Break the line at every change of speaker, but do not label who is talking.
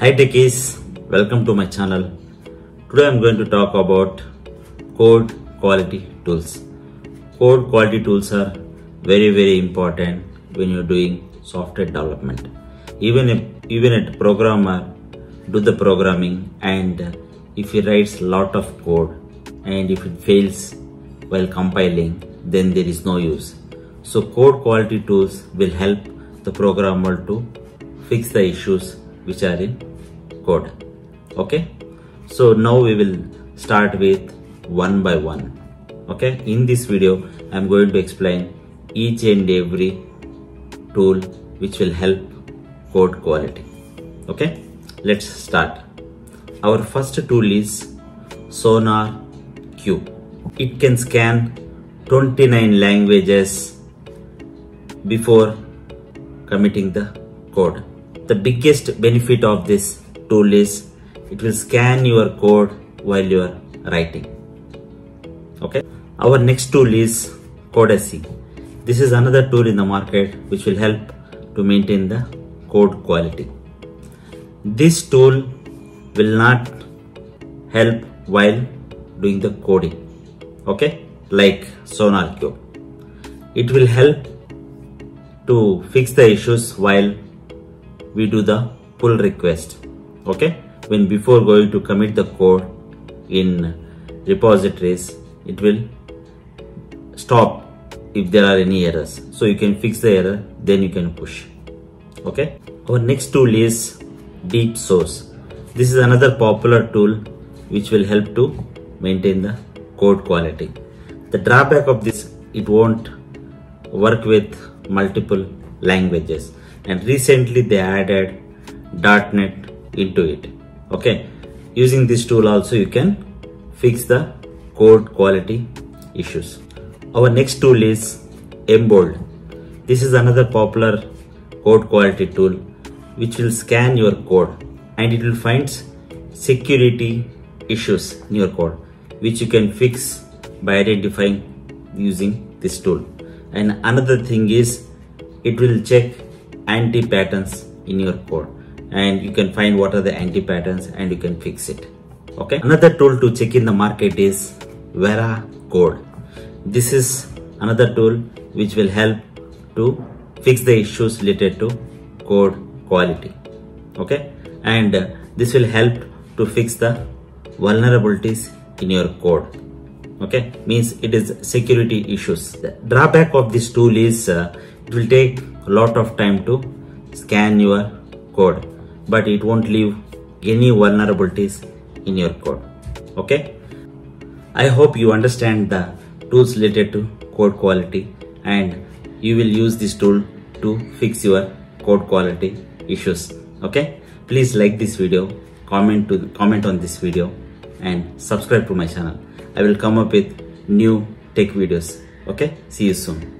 Hi techies, welcome to my channel. Today I'm going to talk about code quality tools. Code quality tools are very very important when you're doing software development. Even if even a programmer do the programming and if he writes lot of code and if it fails while compiling then there is no use. So code quality tools will help the programmer to fix the issues which are in code. Okay? So now we will start with one by one. Okay? In this video i'm going to explain each and every tool which will help code quality. Okay? Let's start. Our first tool is sonar q. It can scan 29 languages before committing the code. The biggest benefit of this tool is it will scan your code while you are writing. Okay? Our next tool is Codacy this is another tool in the market which will help to maintain the code quality. This tool will not help while doing the coding. Okay? Like SonarQube it will help to fix the issues while we do the pull request okay? When before going to commit the code in repositories it will stop if there are any errors. So you can fix the error then you can push. Okay? Our next tool is DeepSource. This is another popular tool which will help to maintain the code quality. The drawback of this it won't work with multiple languages. And recently they added .NET into it. Okay? Using this tool also you can fix the code quality issues. Our next tool is Embold this is another popular code quality tool which will scan your code and it will find security issues in your code which you can fix by identifying using this tool. And another thing is it will check anti patterns in your code and you can find what are the anti patterns and you can fix it. Okay? Another tool to check in the market is vera code this is another tool which will help to fix the issues related to code quality. Okay? And uh, this will help to fix the vulnerabilities in your code okay? Means it is security issues. The drawback of this tool is uh, it will take a lot of time to scan your code but it won't leave any vulnerabilities in your code. Okay? I hope you understand the tools related to code quality and you will use this tool to fix your code quality issues. Okay? Please like this video comment to comment on this video and subscribe to my channel. I will come up with new tech videos. Okay? See you soon